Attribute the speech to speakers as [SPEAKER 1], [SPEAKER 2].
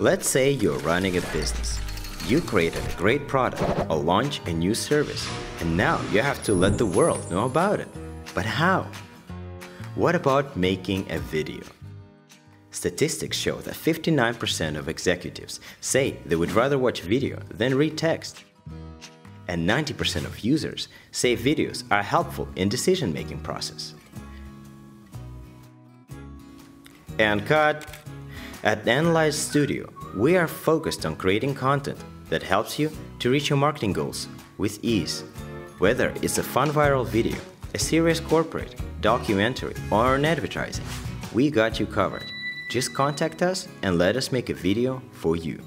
[SPEAKER 1] Let's say you're running a business. You created a great product or launch a new service, and now you have to let the world know about it. But how? What about making a video? Statistics show that 59% of executives say they would rather watch video than read text. And 90% of users say videos are helpful in decision-making process. And cut! At NLight Studio, we are focused on creating content that helps you to reach your marketing goals with ease. Whether it's a fun viral video, a serious corporate, documentary, or an advertising, we got you covered. Just contact us and let us make a video for you.